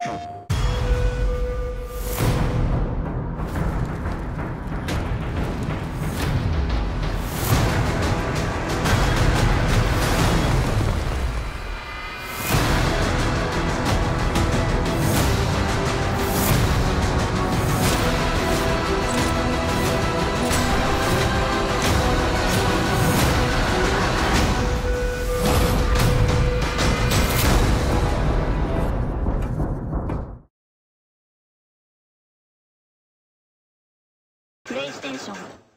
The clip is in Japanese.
Oh. プレイステーション